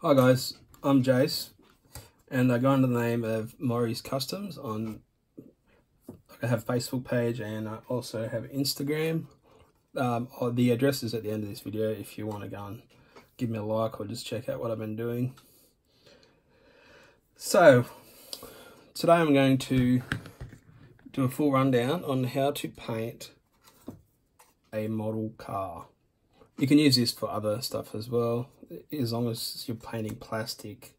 Hi guys, I'm Jace and I go under the name of Morries Kustoms on I have Facebook page and I also have Instagram. Um, oh, the address is at the end of this video if you want to go and give me a like or just check out what I've been doing. So, today I'm going to do a full rundown on how to paint a model car. You can use this for other stuff as well, as long as you're painting plastic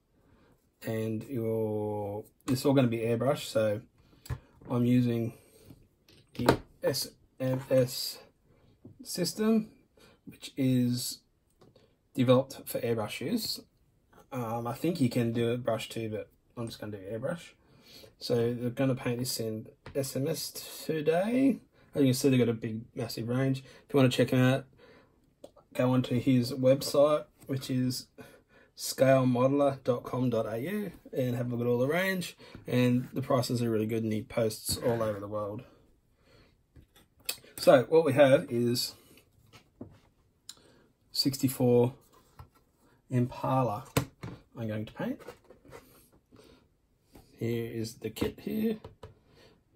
and you're, it's all going to be airbrush, so I'm using the SMS system, which is developed for airbrush use. Um, I think you can do it brush too, but I'm just going to do airbrush. So they're going to paint this in SMS today. As you can see, they've got a big, massive range. If you want to check them out, go onto his website, which is scalemodeler.com.au and have a look at all the range. And the prices are really good and he posts all over the world. So what we have is 64 Impala I'm going to paint. Here is the kit here.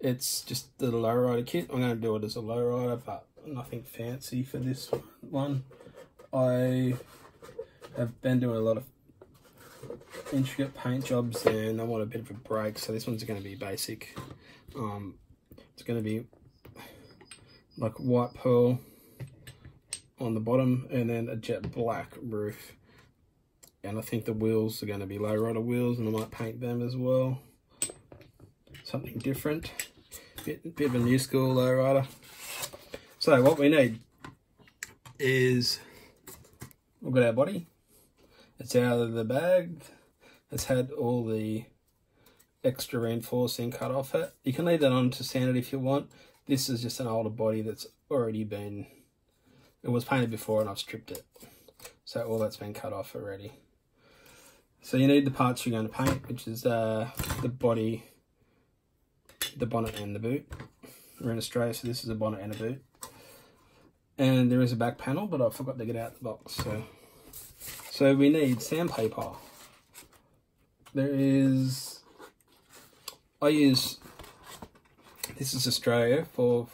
It's just the lowrider kit. I'm going to do it as a lowrider, but nothing fancy for this one. I have been doing a lot of intricate paint jobs and I want a bit of a break, so this one's going to be basic. Um, it's going to be like white pearl on the bottom and then a jet black roof. And I think the wheels are going to be lowrider wheels and I might paint them as well something different. Bit, bit of a new school lowrider. So what we need is we've got our body. It's out of the bag. It's had all the extra reinforcing cut off it. You can leave that on to sand it if you want. This is just an older body that's already been, it was painted before and I've stripped it. So all that's been cut off already. So you need the parts you're going to paint, which is uh, the body, the bonnet and the boot. We're in Australia, so this is a bonnet and a boot. And there is a back panel, but I forgot to get out the box. So, so we need sandpaper. There is, I use, this is Australia for,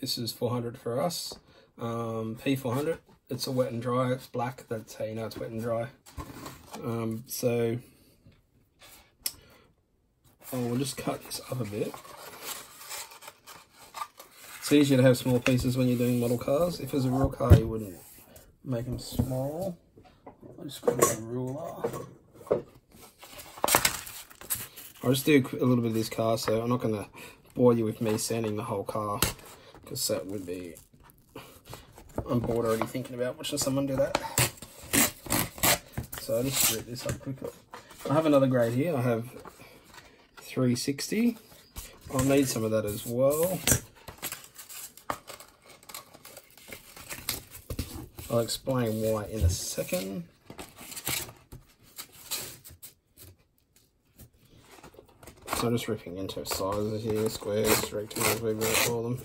this is 400 for us. Um, P400, it's a wet and dry, it's black, that's how you know it's wet and dry. Um, so, I will just cut this up a bit. It's easier to have small pieces when you're doing model cars. If it was a real car, you wouldn't make them small. I'll just grab a ruler. I'll just do a little bit of this car, so I'm not going to bore you with me sanding the whole car, because that would be... I'm bored already thinking about watching someone do that. So I'll just strip this up quickly. I have another grade here. I have 360. I'll need some of that as well. I'll explain why in a second. So I'm just ripping into sizes here, squares, rectangles, whatever you call them.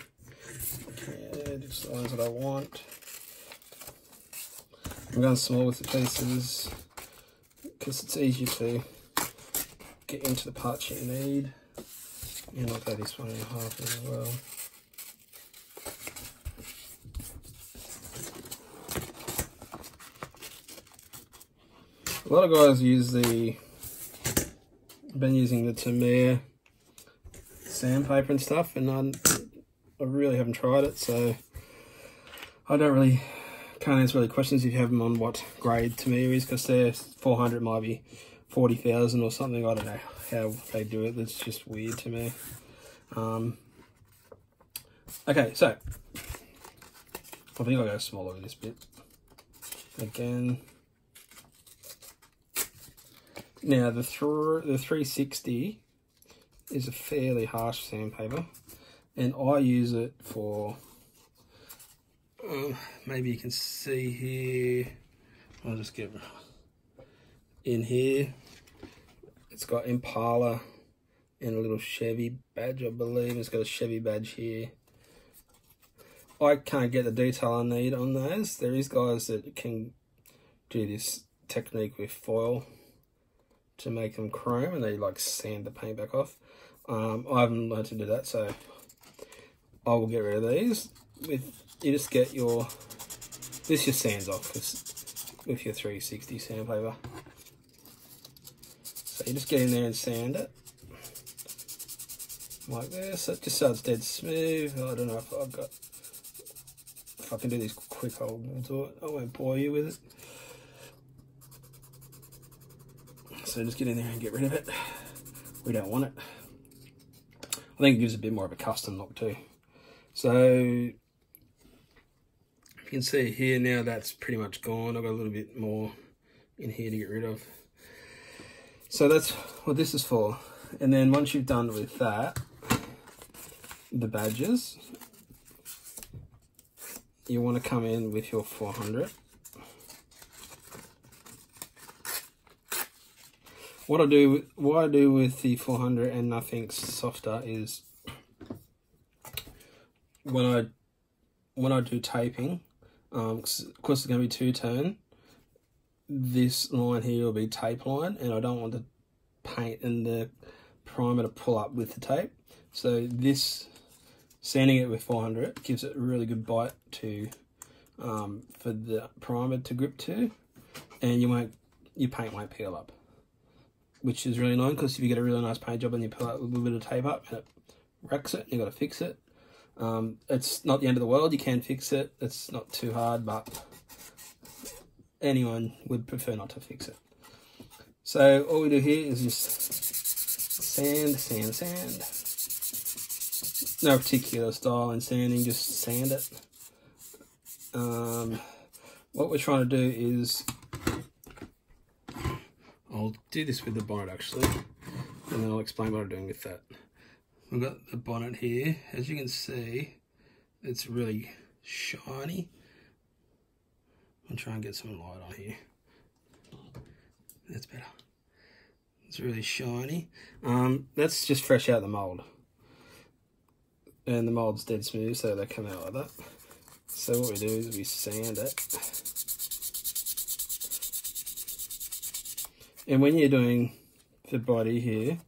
Yeah, just the ones that I want. I'm going small with the pieces because it's easier to get into the parts you need. And I'll go this one in half as well. A lot of guys use the, been using the Tamiya sandpaper and stuff and I, I really haven't tried it so I don't really, can't answer really questions if you have them on what grade Tamiya is because their 400 might be 40,000 or something, I don't know how they do it, that's just weird to me. Um, okay, so I think I'll go smaller with this bit. Again, now the, th the 360 is a fairly harsh sandpaper and I use it for, uh, maybe you can see here, I'll just get in here, it's got Impala and a little Chevy badge I believe, it's got a Chevy badge here. I can't get the detail I need on those, there is guys that can do this technique with foil to make them chrome and they like sand the paint back off. Um, I haven't learned to do that, so I will get rid of these. With you just get your this just sands off with your 360 sandpaper. So you just get in there and sand it like this. It just sounds dead smooth. I don't know if I've got if I can do this quick. I'll do it. I won't bore you with it. So just get in there and get rid of it. We don't want it. I think it gives a bit more of a custom look too. So you can see here now that's pretty much gone. I've got a little bit more in here to get rid of. So that's what this is for. And then once you've done with that, the badges, you want to come in with your 400 what I do what I do with the 400 and nothing softer is when I when I do taping um, of course it's going to be two tone this line here will be tape line and I don't want the paint and the primer to pull up with the tape. So this sanding it with 400 gives it a really good bite to um, for the primer to grip to and you won't your paint won't peel up which is really annoying because if you get a really nice paint job and you pull out a little bit of tape up and it wrecks it, you got to fix it. Um, it's not the end of the world. You can fix it. It's not too hard, but anyone would prefer not to fix it. So all we do here is just sand, sand, sand. No particular style in sanding, just sand it. Um, what we're trying to do is I'll do this with the bonnet actually, and then I'll explain what I'm doing with that. We've got the bonnet here. As you can see, it's really shiny. I'll try and get some light on here. That's better. It's really shiny. Um, that's just fresh out of the mold. And the mold's dead smooth, so they come out like that. So what we do is we sand it. And when you're doing the body here,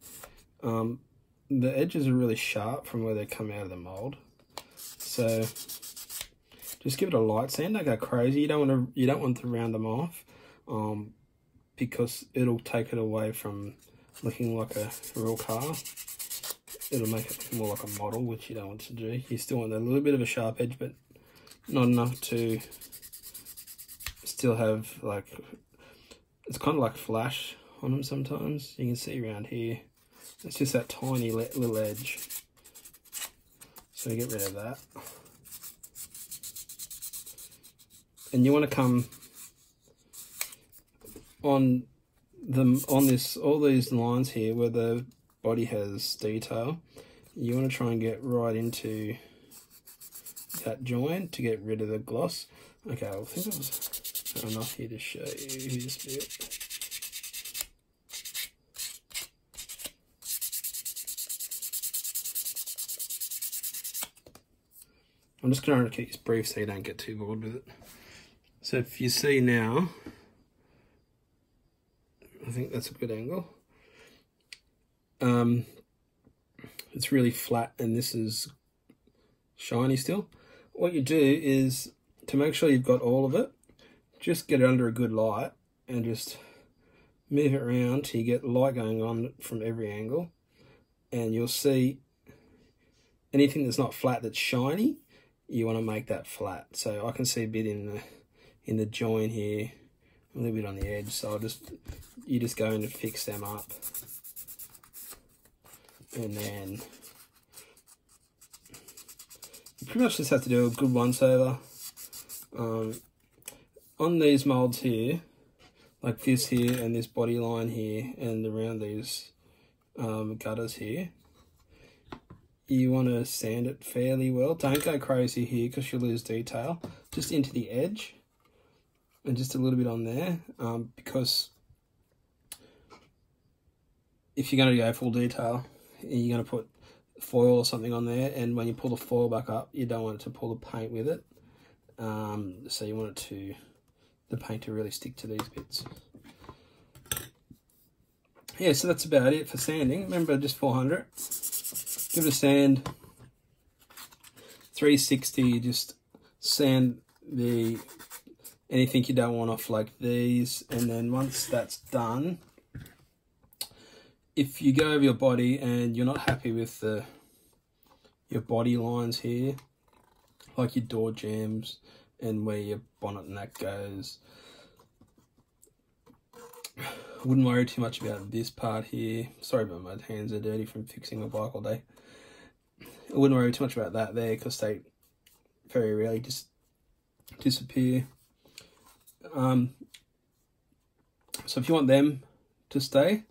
um, the edges are really sharp from where they come out of the mold. So just give it a light sand. Don't go crazy. You don't want to. You don't want to round them off, um, because it'll take it away from looking like a real car. It'll make it more like a model, which you don't want to do. You still want a little bit of a sharp edge, but not enough to still have like it's kind of like flash on them sometimes. You can see around here. It's just that tiny little edge. So get rid of that. And you want to come on the on this all these lines here where the body has detail. You want to try and get right into that join to get rid of the gloss. Okay, I think it was enough here to show you his bit. I'm just going to keep this brief so you don't get too bored with it. So if you see now, I think that's a good angle. Um, it's really flat and this is shiny still. What you do is to make sure you've got all of it, just get it under a good light and just move it around till you get light going on from every angle. And you'll see anything that's not flat that's shiny you want to make that flat. So I can see a bit in the in the join here a little bit on the edge. So I'll just you just go in and fix them up. And then you pretty much just have to do a good once over um, on these molds here, like this here and this body line here and around these um, gutters here, you want to sand it fairly well. Don't go crazy here because you'll lose detail. Just into the edge and just a little bit on there um, because if you're going to go full detail, and you're going to put foil or something on there and when you pull the foil back up, you don't want it to pull the paint with it. Um, so you want it to the paint to really stick to these bits. yeah, so that's about it for sanding. Remember, just 400. Give it a sand. 360, just sand the anything you don't want off like these. And then once that's done, if you go over your body and you're not happy with the your body lines here, like your door jambs and where your bonnet and that goes, wouldn't worry too much about this part here. Sorry about my hands are dirty from fixing my bike all day. I wouldn't worry too much about that there because they very rarely just disappear. Um, so if you want them to stay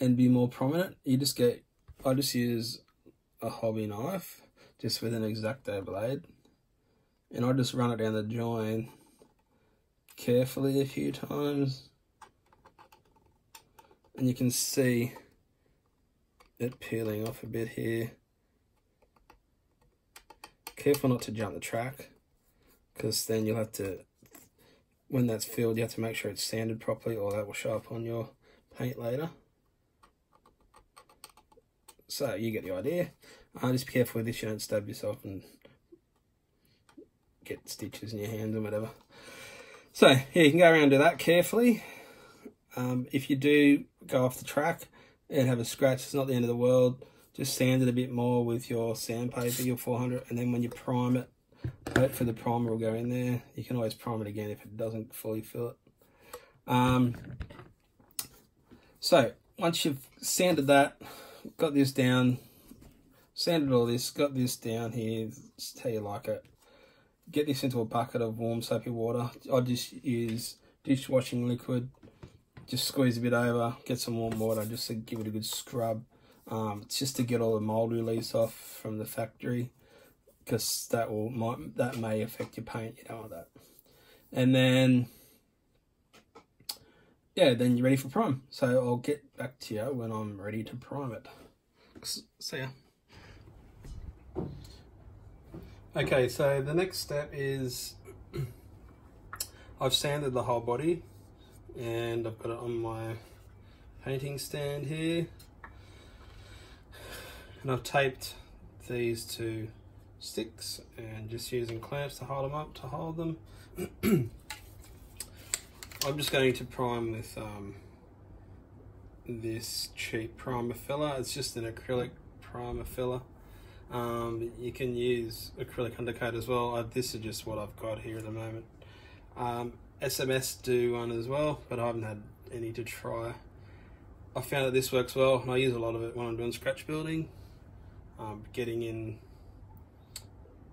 and be more prominent, you just get, I just use a hobby knife just with an X-Acto blade and I just run it down the joint carefully a few times and you can see it peeling off a bit here. Careful not to jump the track because then you'll have to, when that's filled, you have to make sure it's sanded properly or that will show up on your paint later. So you get the idea. Uh, just be careful with this, you don't stab yourself and get stitches in your hands and whatever. So yeah, you can go around and do that carefully. Um, if you do go off the track and have a scratch, it's not the end of the world. Just sand it a bit more with your sandpaper, your 400, and then when you prime it, wait for the primer will go in there. You can always prime it again if it doesn't fully fill it. Um, so once you've sanded that, got this down, sanded all this, got this down here, how you like it. Get this into a bucket of warm soapy water. I just use dishwashing liquid just squeeze a bit over, get some warm water, just to give it a good scrub. Um, it's just to get all the mold release off from the factory, because that will might, that may affect your paint. You don't want that. And then, yeah, then you're ready for prime. So I'll get back to you when I'm ready to prime it. See ya. Okay, so the next step is I've sanded the whole body and I've got it on my painting stand here. And I've taped these two sticks and just using clamps to hold them up to hold them. I'm just going to prime with um, this cheap primer filler. It's just an acrylic primer filler um, you can use acrylic undercoat as well uh, this is just what I've got here at the moment um, SMS do one as well, but I haven't had any to try. I found that this works well, and I use a lot of it when I'm doing scratch building. Um, getting in,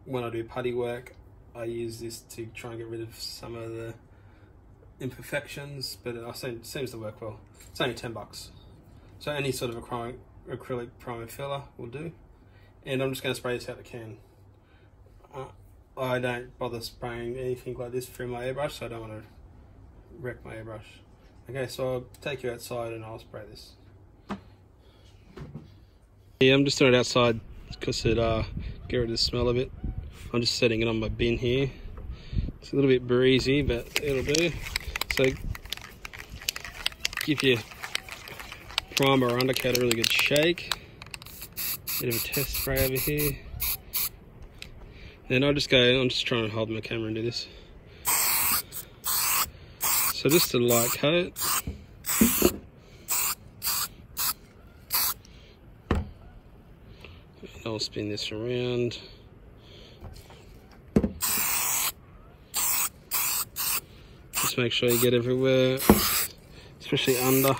when I do putty work, I use this to try and get rid of some of the imperfections, but it seem, seems to work well. It's only 10 bucks. So any sort of acrylic, acrylic primer filler will do. And I'm just going to spray this out the can. Uh, I don't bother spraying anything like this through my airbrush, so I don't want to wreck my airbrush. Okay, so I'll take you outside and I'll spray this. Yeah, I'm just doing it outside because it uh get rid of the smell of it. I'm just setting it on my bin here. It's a little bit breezy, but it'll do. So give your primer or undercoat a really good shake. Bit of a test spray over here. Then I'll just go, I'm just trying to hold my camera and do this. So just a light coat. And I'll spin this around. Just make sure you get everywhere, especially under.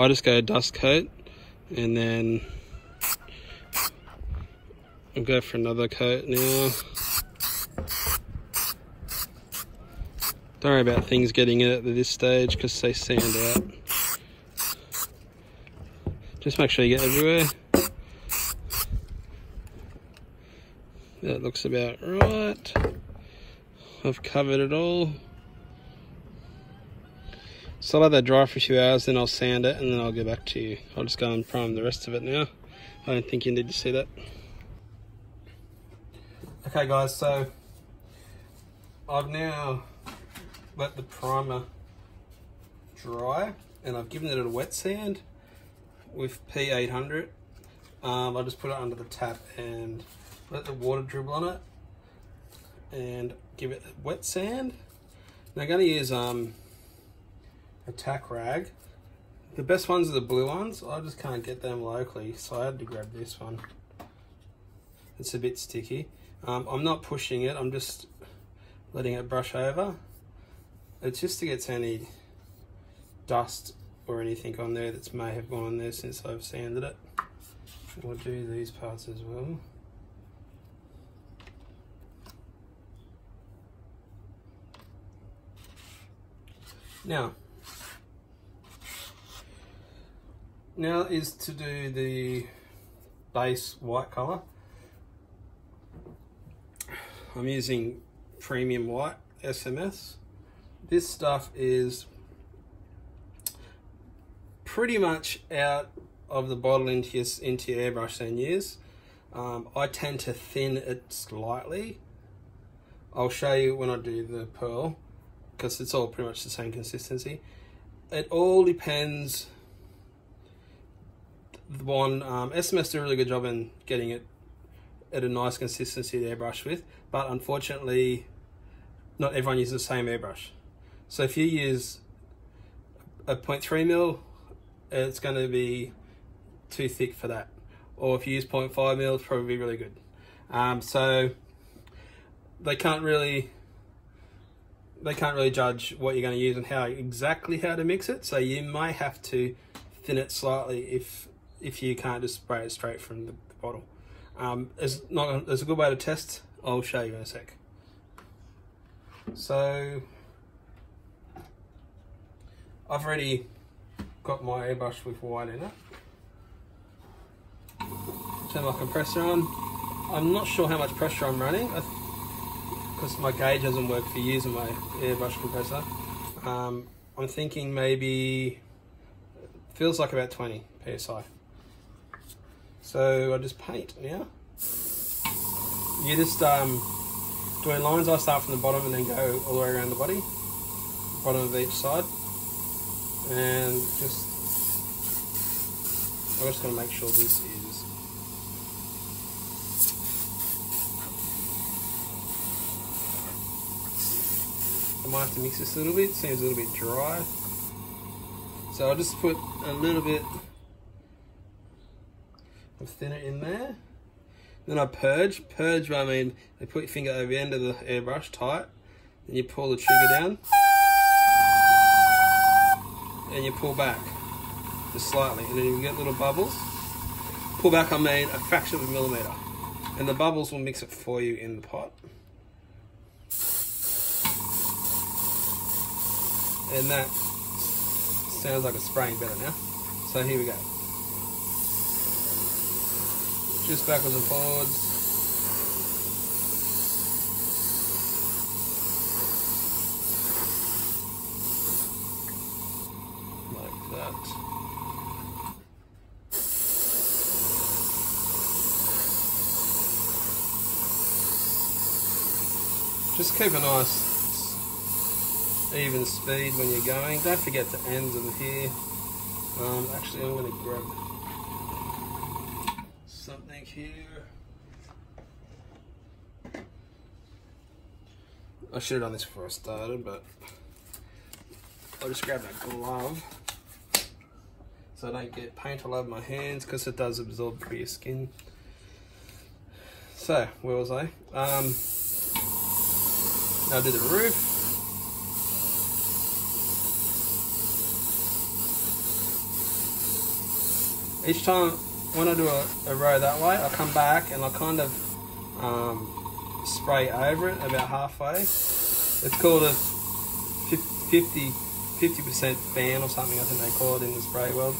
I just go dust coat and then I'll go for another coat now. Don't worry about things getting in at this stage because they sand out. Just make sure you get everywhere. That looks about right. I've covered it all. So I'll let that dry for a few hours, then I'll sand it, and then I'll go back to you. I'll just go and prime the rest of it now. I don't think you need to see that. Okay guys, so I've now let the primer dry and I've given it a wet sand with P800. Um, I just put it under the tap and let the water dribble on it and give it a wet sand. Now I'm going to use um, a tack rag. The best ones are the blue ones. I just can't get them locally, so I had to grab this one. It's a bit sticky. Um, I'm not pushing it, I'm just letting it brush over. It's just to get any dust or anything on there that may have gone on there since I've sanded it. We'll do these parts as well. Now, now is to do the base white color. I'm using premium white SMS. This stuff is pretty much out of the bottle into your, into your airbrush and use. Um, I tend to thin it slightly. I'll show you when I do the pearl because it's all pretty much the same consistency. It all depends. The one um, SMS do a really good job in getting it at a nice consistency to airbrush with, but unfortunately, not everyone uses the same airbrush. So if you use a 0.3 mil, it's going to be too thick for that. Or if you use 0.5 mil, it's probably really good. Um, so they can't really they can't really judge what you're going to use and how exactly how to mix it. So you may have to thin it slightly if if you can't just spray it straight from the, the bottle. Um, there's not there's a good way to test. I'll show you in a sec. So I've already got my airbrush with white in it. Turn my compressor on. I'm not sure how much pressure I'm running because my gauge hasn't worked for using my airbrush compressor. Um, I'm thinking maybe feels like about 20 psi. So I just paint now. You just um, doing lines. I start from the bottom and then go all the way around the body, bottom of each side, and just I'm just going to make sure this is I might have to mix this a little bit. Seems a little bit dry. So I'll just put a little bit thinner in there. Then I purge. Purge, I mean, you put your finger over the end of the airbrush tight, then you pull the trigger down, and you pull back just slightly, and then you get little bubbles. Pull back, I mean, a fraction of a millimeter, and the bubbles will mix it for you in the pot. And that sounds like it's spraying better now. So here we go. Just backwards and forwards. Like that. Just keep a nice even speed when you're going. Don't forget the ends of here. Um, actually, I'm going to grab here. I should have done this before I started, but I'll just grab that glove so I don't get paint all over my hands because it does absorb through your skin. So, where was I? Um, now do the roof. each time when I do a, a, row that way, I come back and I kind of um, spray over it about halfway. It's called a 50 50% fan or something, I think they call it in the spray world.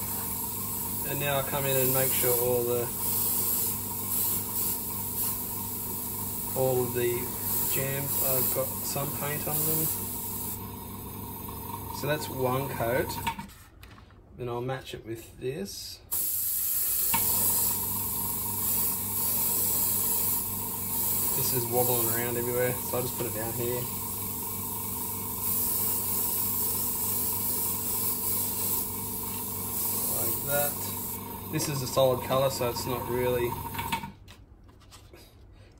And now I come in and make sure all the all of the jambs have got some paint on them. So that's one coat. Then I'll match it with this. This is wobbling around everywhere, so I'll just put it down here. Like that. This is a solid colour, so it's not really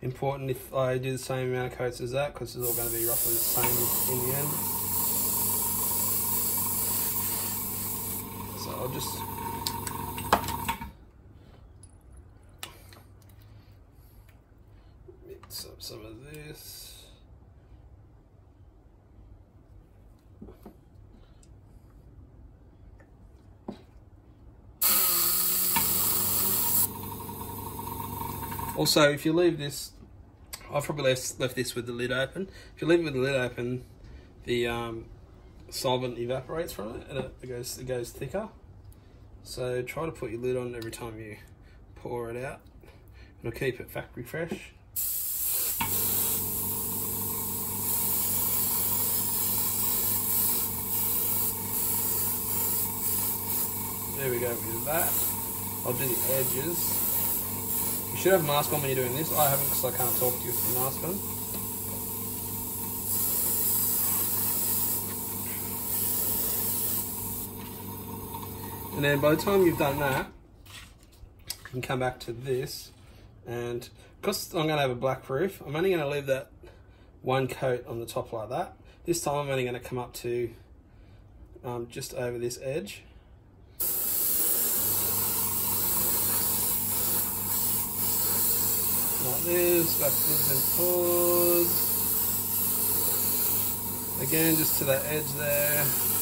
important if I do the same amount of coats as that, because it's all going to be roughly the same in the end. So I'll just mix up some of this. Also, if you leave this, I've probably left, left this with the lid open. If you leave it with the lid open, the um, solvent evaporates from it and it, goes it goes thicker. So try to put your lid on every time you pour it out. It'll keep it factory fresh. There we go with that. I'll do the edges. Should have a mask on when you're doing this. I haven't because I can't talk to you with the mask on. And then by the time you've done that, you can come back to this. And because I'm going to have a black roof, I'm only going to leave that one coat on the top like that. This time I'm only going to come up to um, just over this edge. This, backwards and forwards. Again, just to that edge there.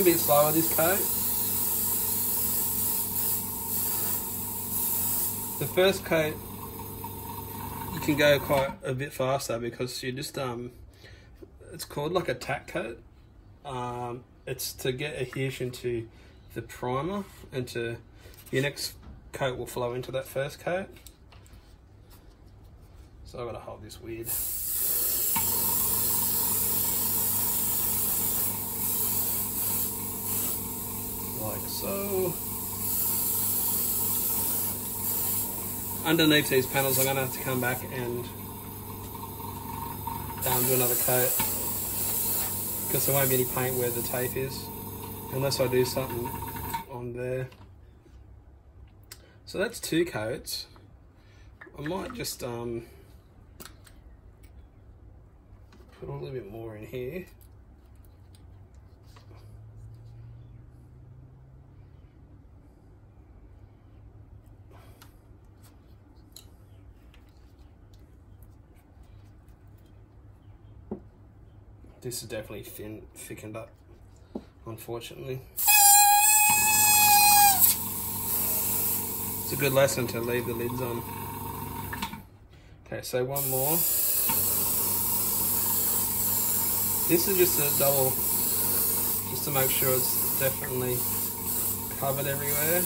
A bit slow with this coat. The first coat you can go quite a bit faster because you just um it's called like a tack coat. Um, it's to get adhesion to the primer and to your next coat will flow into that first coat. So I've got to hold this weird. Underneath these panels I'm going to have to come back and um, do another coat because there won't be any paint where the tape is unless I do something on there. So that's two coats. I might just um, put a little bit more in here. This is definitely thin, thickened up, unfortunately. It's a good lesson to leave the lids on. Okay, so one more. This is just a double, just to make sure it's definitely covered everywhere.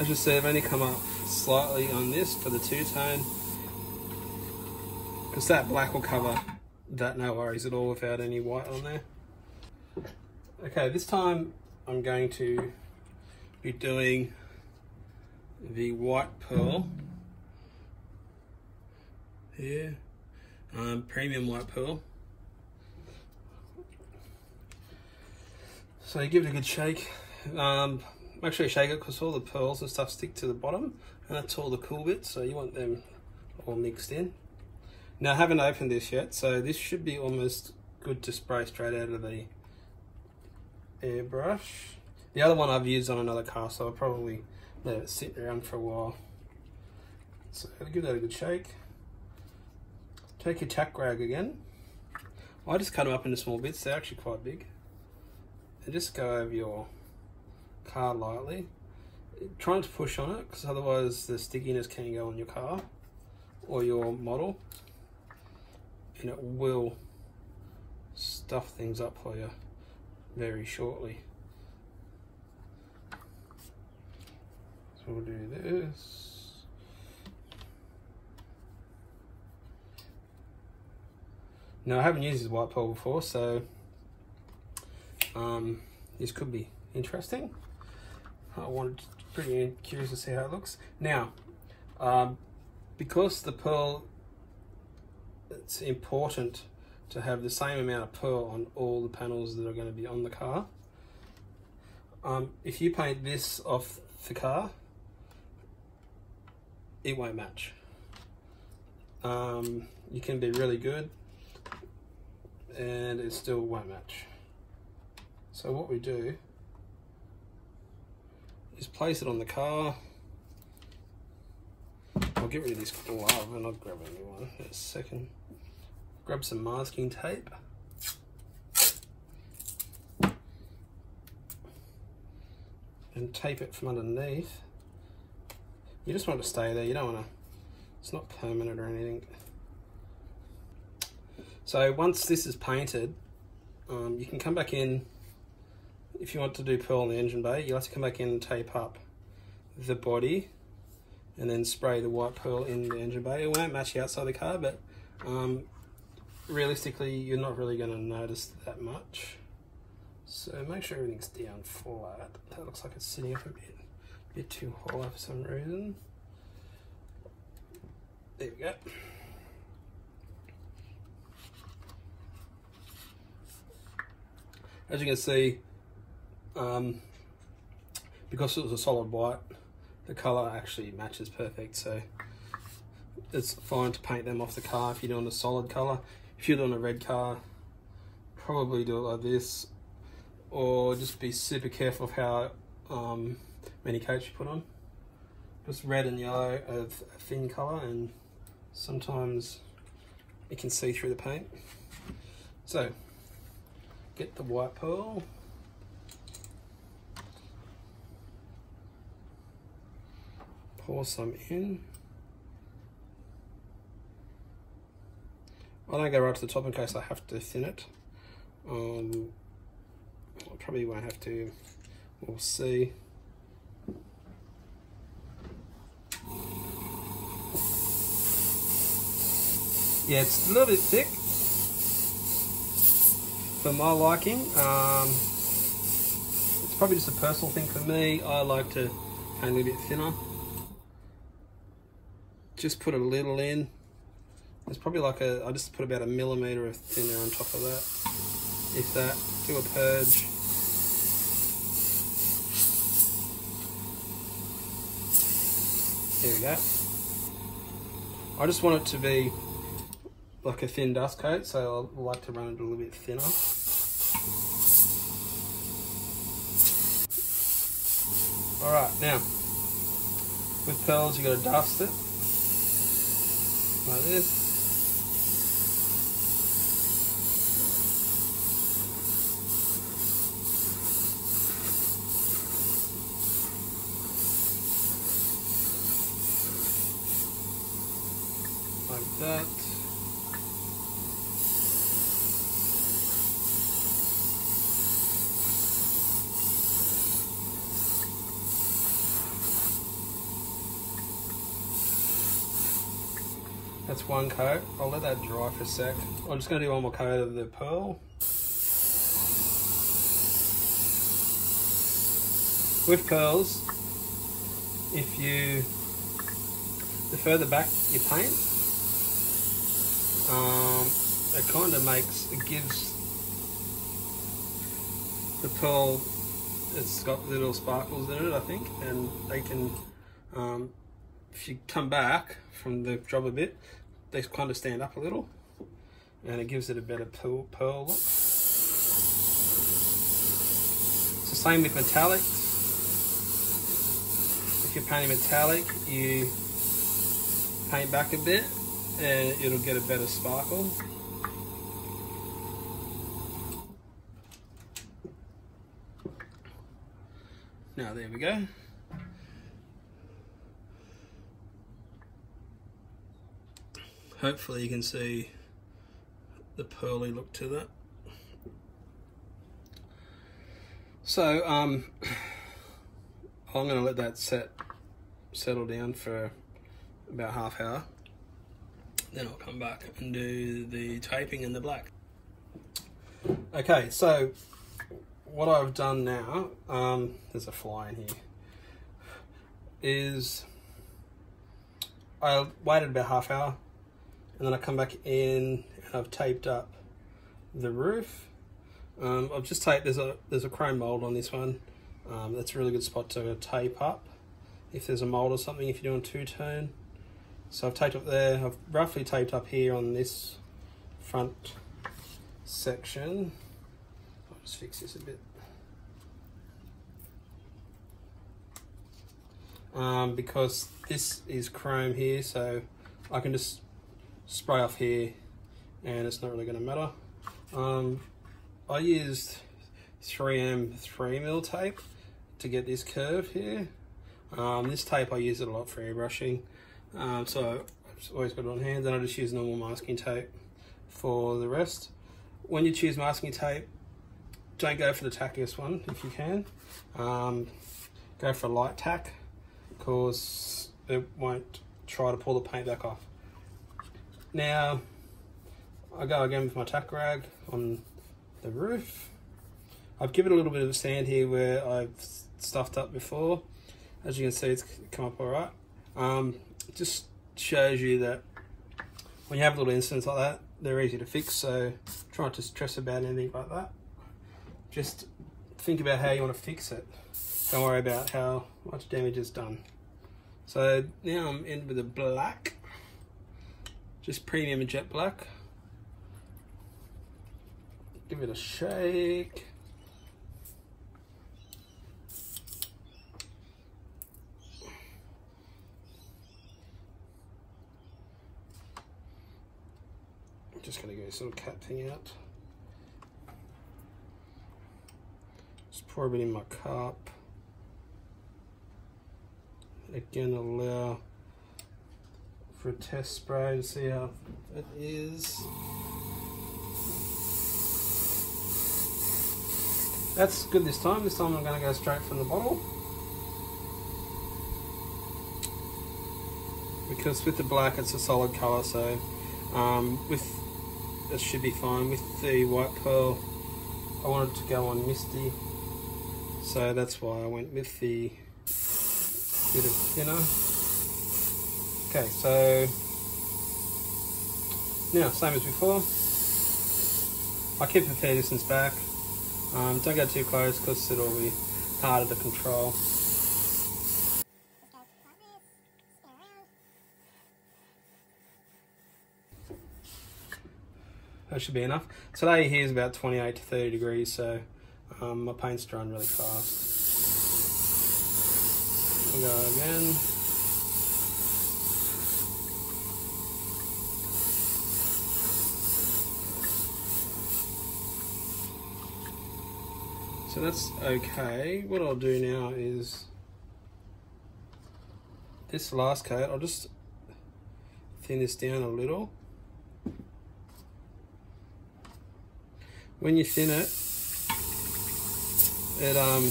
As you see, I've only come up slightly on this for the two-tone because that black will cover that no worries at all without any white on there. Okay, this time I'm going to be doing the white pearl here, um, premium white pearl. So you give it a good shake. Um, make sure you shake it because all the pearls and stuff stick to the bottom and that's all the cool bits so you want them all mixed in. Now I haven't opened this yet so this should be almost good to spray straight out of the airbrush. The other one I've used on another car, so I'll probably let it sit around for a while. So give that a good shake. Take your tack rag again. I just cut them up into small bits, they're actually quite big. and just go over your car lightly. Try not to push on it because otherwise the stickiness can go on your car or your model and it will stuff things up for you very shortly. So we'll do this. Now I haven't used this white pearl before, so um, this could be interesting. I wanted to pretty curious to see how it looks. Now, um, because the pearl, it's important to have the same amount of pearl on all the panels that are going to be on the car. Um, if you paint this off the car, it won't match. Um, you can be really good and it still won't match. So what we do is place it on the car. I'll get rid of this glove and I'll grab a new one in a second. Grab some masking tape. And tape it from underneath. You just want to stay there, you don't want to, it's not permanent or anything. So once this is painted, um, you can come back in, if you want to do pearl in the engine bay, you'll have to come back in and tape up the body and then spray the white pearl in the engine bay. It won't match the outside of the car, but um, realistically, you're not really going to notice that much. So make sure everything's down flat. That looks like it's sitting up a bit, a bit too high for some reason. There we go. As you can see, um, because it was a solid white, the colour actually matches perfect. So it's fine to paint them off the car if you're doing a solid colour. If you're doing a red car, probably do it like this, or just be super careful of how um, many coats you put on. Just red and yellow of a thin colour, and sometimes you can see through the paint. So get the white pearl. Pour some in. I don't go right to the top in case I have to thin it. Um, I probably won't have to. We'll see. Yeah, it's a little bit thick for my liking. Um, it's probably just a personal thing for me. I like to paint a bit thinner. Just put a little in. It's probably like a, I just put about a millimetre of thinner on top of that. If that, do a purge. There we go. I just want it to be like a thin dust coat, so I like to run it a little bit thinner. Alright, now, with pearls you got to dust it, like this. Like that. That's one coat. I'll let that dry for a sec. I'm just to do one more coat of the pearl. With pearls, if you, the further back you paint, um, it kind of makes, it gives the pearl, it's got little sparkles in it, I think, and they can, um, if you come back from the job a bit, they kind of stand up a little and it gives it a better pearl, pearl look. It's the same with metallic. If you're painting metallic, you paint back a bit and it'll get a better sparkle. Now there we go. Hopefully you can see the pearly look to that. So um, I'm going to let that set settle down for about half hour. Then I'll come back and do the taping in the black. Okay, so what I've done now, um, there's a fly in here, is I waited about half hour and then I come back in and I've taped up the roof. Um, I've just taped, there's a, there's a chrome mold on this one. Um, that's a really good spot to tape up if there's a mold or something if you're doing two-tone. So I've taped up there, I've roughly taped up here on this front section. I'll just fix this a bit. Um, because this is chrome here, so I can just spray off here and it's not really going to matter. Um, I used 3M 3mm tape to get this curve here. Um, this tape I use it a lot for airbrushing, um, so I've always got it on hand. Then I just use normal masking tape for the rest. When you choose masking tape, don't go for the tackiest one if you can. Um, go for a light tack because it won't try to pull the paint back off. Now, I go again with my tack rag on the roof. I've given a little bit of sand here where I've stuffed up before. As you can see, it's come up all right. Um, just shows you that when you have little incidents like that, they're easy to fix. So try not to stress about anything like that. Just think about how you want to fix it. Don't worry about how much damage is done. So now I'm in with the black, just premium jet black. Give it a shake. I'm just gonna get this little cat thing out. Just pour a bit in my cup. Again, allow for a test spray to see how it is. That's good this time. This time I'm going to go straight from the bottle. Because with the black it's a solid colour so um, with this should be fine. With the white pearl, I wanted to go on misty, so that's why I went with the bit of thinner. Okay, so now same as before. I keep a fair distance back. Um, don't go too close because it'll be harder to control. that should be enough. Today here is about 28 to 30 degrees, so um, my paint's drying really fast. We go again. That's okay. What I'll do now is this last coat, I'll just thin this down a little. when you thin it, it um,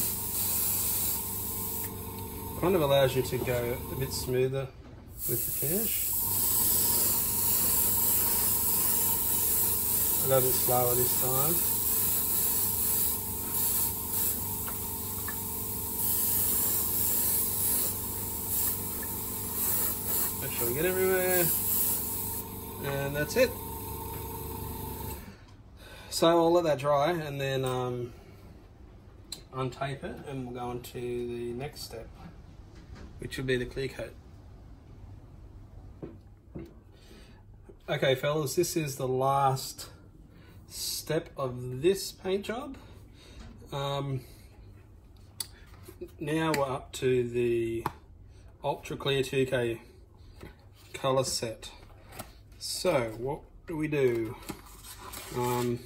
kind of allows you to go a bit smoother with the finish. A bit slower this time. We get everywhere. And that's it. So I'll let that dry and then um, untape it and we'll go on to the next step, which will be the clear coat. Okay fellas, this is the last step of this paint job. Um, now we're up to the Ultra Clear 2K color set. So what do we do? Um,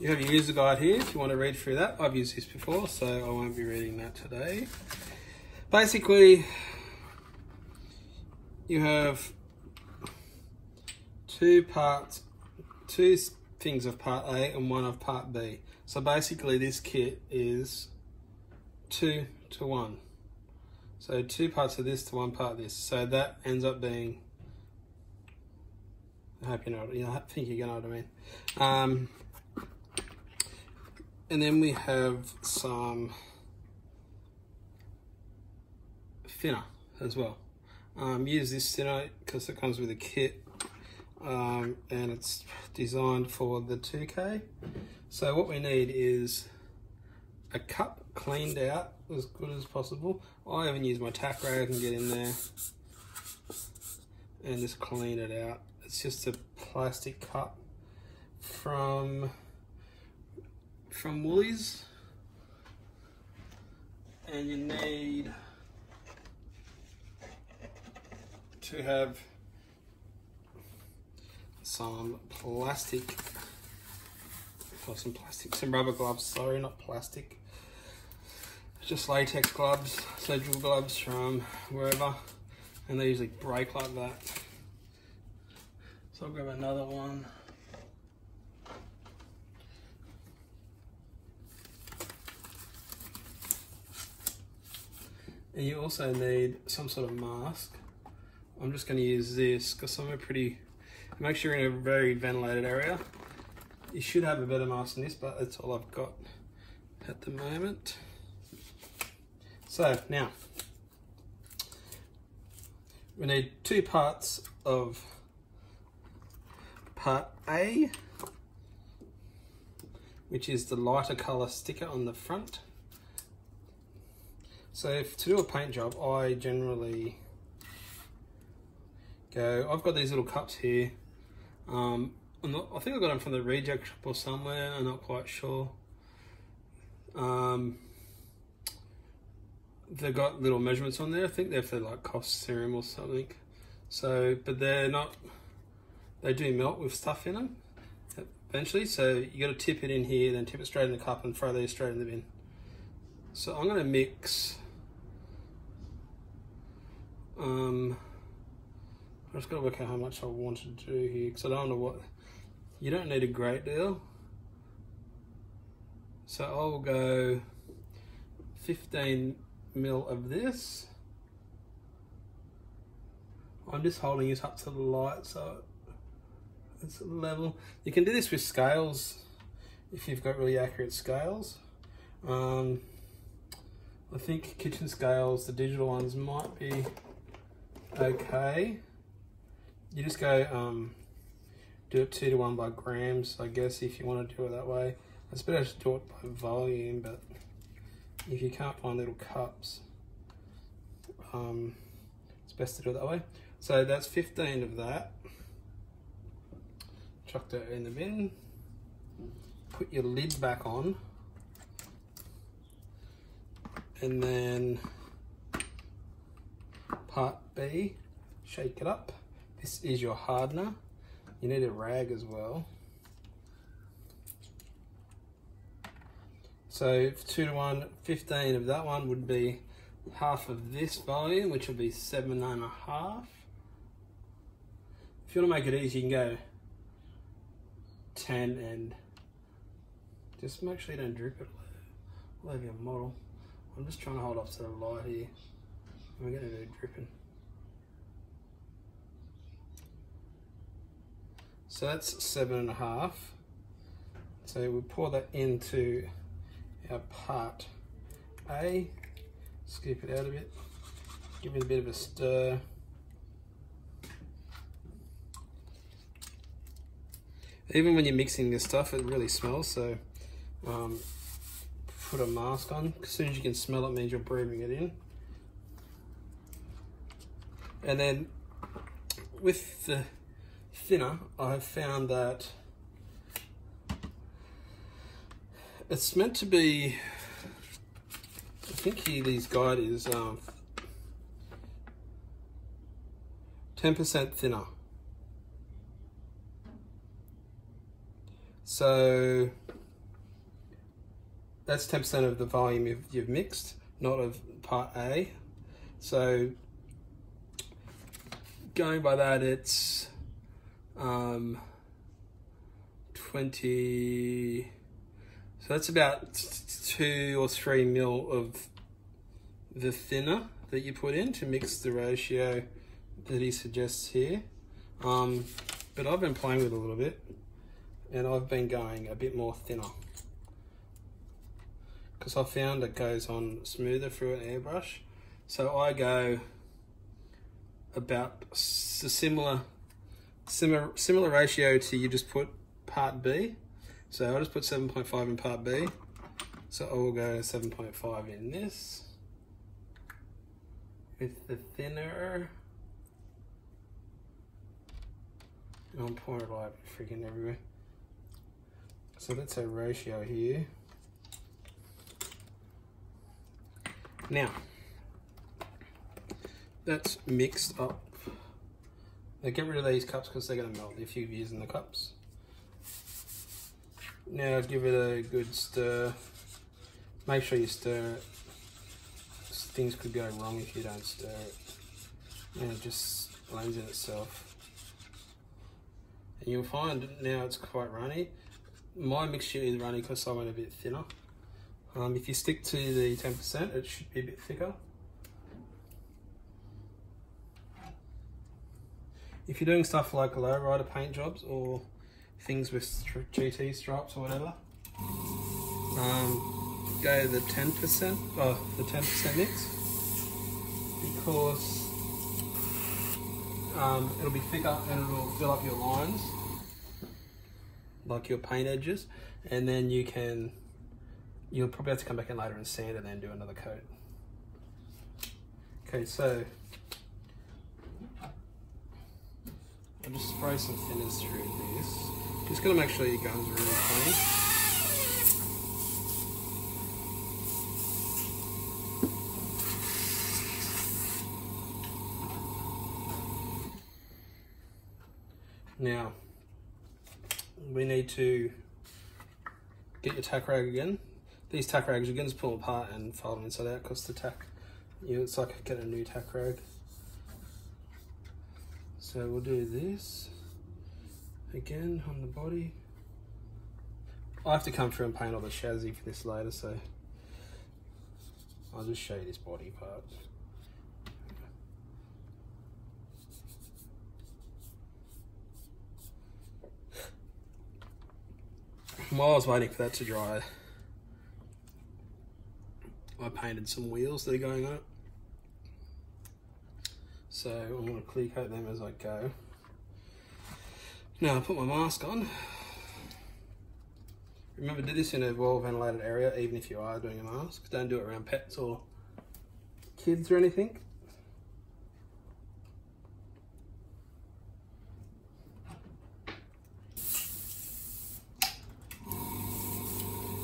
You have your user guide here if you want to read through that. I've used this before, so I won't be reading that today. Basically, you have two parts, two things of part A and one of part B. So basically this kit is two to one. So two parts of this to one part of this. So that ends up being, I hope you know, you know, I think you know what I mean. Um, and then we have some thinner as well. Um, use this thinner because it comes with a kit um, and it's designed for the 2K. So what we need is a cup cleaned out as good as possible. I haven't used my tack rag, I can get in there and just clean it out. It's just a plastic cup from from Woolies and you need to have some plastic or some plastic some rubber gloves sorry not plastic just latex gloves surgical gloves from wherever and they usually break like that so I'll grab another one and you also need some sort of mask I'm just going to use this because I'm a pretty, make sure you're in a very ventilated area. You should have a better mask than this, but that's all I've got at the moment. So now, we need two parts of part A, which is the lighter color sticker on the front. So if, to do a paint job, I generally go. I've got these little cups here. Um, not, i think I got them from the reject shop or somewhere. I'm not quite sure. Um, they've got little measurements on there. I think they're for like cost serum or something. So, but they're not. They do melt with stuff in them eventually. So you got to tip it in here, then tip it straight in the cup and throw these straight in the bin. So I'm going to mix. Um, I just got to work out how much I want to do here because I don't know what. You don't need a great deal. So I'll go 15 mil of this. I'm just holding it up to the light so it's level. You can do this with scales if you've got really accurate scales. Um, I think kitchen scales, the digital ones might be okay you just go um, do it two to one by grams, I guess, if you want to do it that way. It's better to do it by volume, but if you can't find little cups, um, it's best to do it that way. So that's 15 of that. Chuck that in the bin. Put your lid back on. And then part B, shake it up. This is your hardener. You need a rag as well. So two to one, 15 of that one would be half of this volume, which would be seven and a half. If you want to make it easy, you can go 10 and just make sure you don't drip it all over your model. I'm just trying to hold up to the light here. We're going to do dripping. So that's seven and a half. So we pour that into part A, scoop it out a bit, give it a bit of a stir. Even when you're mixing this stuff, it really smells, so um, put a mask on. As soon as you can smell it means you're breathing it in. And then with the thinner, I've found that it's meant to be, I think these guide is 10% um, thinner. So that's 10% of the volume you've, you've mixed, not of part A. So going by that, it's um, 20, so that's about two or three mil of the thinner that you put in to mix the ratio that he suggests here. Um, but I've been playing with it a little bit and I've been going a bit more thinner because I found it goes on smoother through an airbrush. So I go about a similar, similar, similar ratio to you just put part B. So I'll just put 7.5 in part B. So I will go 7.5 in this with the thinner. I'm pouring it like freaking everywhere. So that's a ratio here. Now, that's mixed up. Now get rid of these cups because they're going to melt if you're using the cups. Now give it a good stir. Make sure you stir it. Things could go wrong if you don't stir it. And it just blends in itself. And you'll find now it's quite runny. My mixture is runny because I went a bit thinner. Um, if you stick to the 10%, it should be a bit thicker. If you're doing stuff like low rider paint jobs or things with GT stripes or whatever, um, go the 10%, oh, the 10% mix. Because um, it'll be thicker and it'll fill up your lines like your paint edges. And then you can you'll probably have to come back in later and sand and then do another coat. Okay so I'll just spray some thinners through this just gonna make sure your gun's really clean Now, we need to get your tack rag again. These tack rags, you can just pull them apart and fold them inside out because the tack, you know, it's like get a new tack rag. So we'll do this again on the body. I have to come through and paint all the chassis for this later, so I'll just show you this body part. while I was waiting for that to dry, I painted some wheels that are going on. So I'm going to clear coat them as I go. Now I put my mask on. Remember, do this in a well ventilated area, even if you are doing a mask. Don't do it around pets or kids or anything.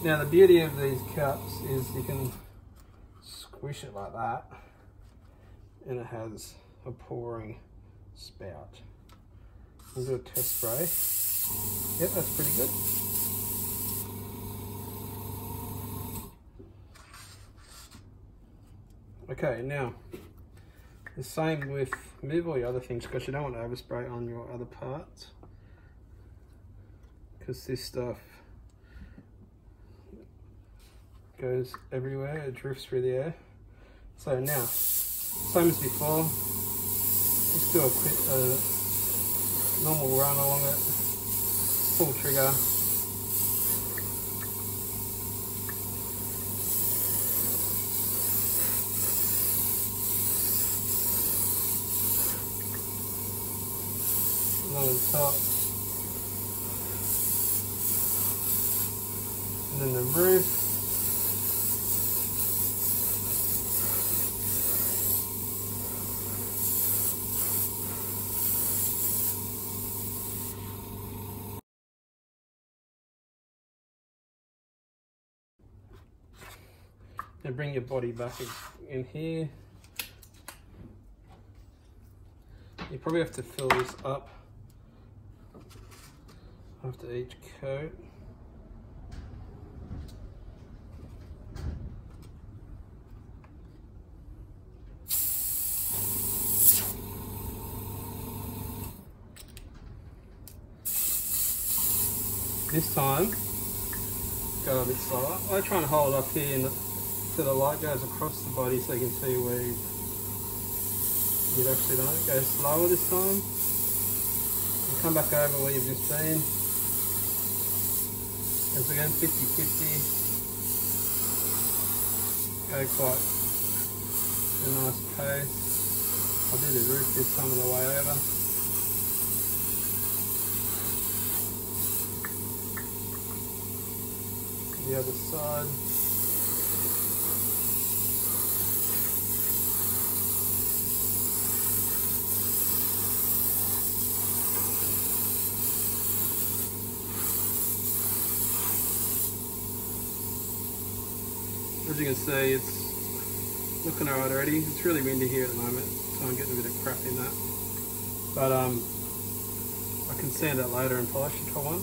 Now the beauty of these cups is you can squish it like that and it has a pouring spout. We'll do a test spray. Yep, that's pretty good. Okay, now the same with move all your other things because you don't want to overspray on your other parts because this stuff goes everywhere, it drifts through the air. So now, same as before, just do a quick uh, normal run along it, pull trigger. Along the top. And then the roof. bring your body back in here. You probably have to fill this up after each coat. This time, go a bit slower. I try and hold up here so the light goes across the body so you can see where you, you've actually done it. Go slower this time. And come back over where you've just been. As again, 50-50. Go quite a nice pace. I'll do the roof this time on the way over. The other side. As you can see, it's looking alright already. It's really windy here at the moment, so I'm getting a bit of crap in that. But um, I can sand it later and polish if I want.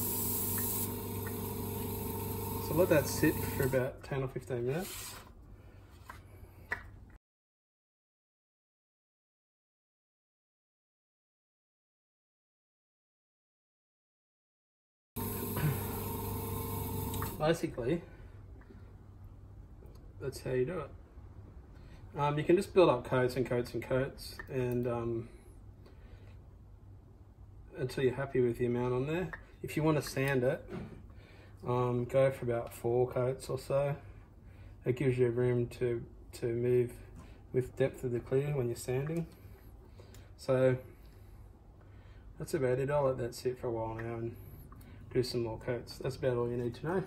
So let that sit for about 10 or 15 minutes. Basically, that's how you do it. Um, you can just build up coats and coats and coats and um, until you're happy with the amount on there. If you want to sand it, um, go for about four coats or so. It gives you room to, to move with depth of the clear when you're sanding. So that's about it. I'll let that sit for a while now and do some more coats. That's about all you need to know.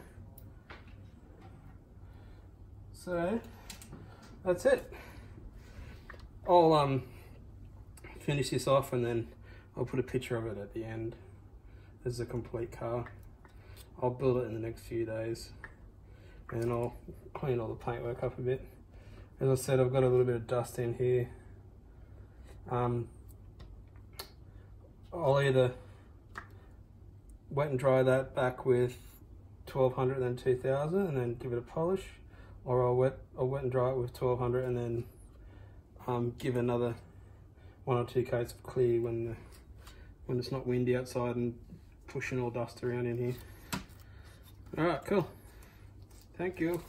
So that's it. I'll um finish this off and then I'll put a picture of it at the end as a complete car. I'll build it in the next few days and I'll clean all the paintwork up a bit. As I said, I've got a little bit of dust in here. Um, I'll either wet and dry that back with 1200 and then 2000 and then give it a polish or I'll wet, I'll wet and dry it with 1200 and then um, give another one or two coats of clear when the, when it's not windy outside and pushing all dust around in here. All right, cool. Thank you.